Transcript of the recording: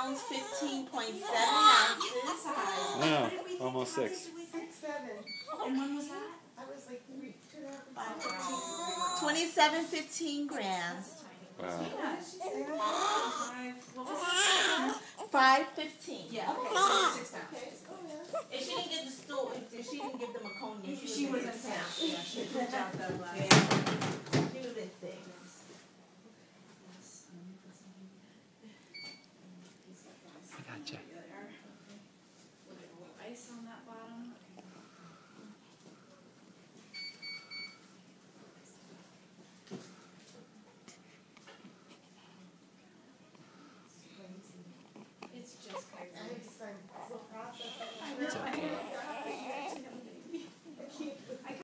pounds, 15.7 ounces. Wow, almost six. Six, seven. And when was that? I was like three, two and a half. 27, 15 grams. Wow. Five fifteen. Yeah. Okay. So six pounds. Okay. If she didn't get the stool, if she didn't give them a cone, she, she was a town. Yeah, she picked out the.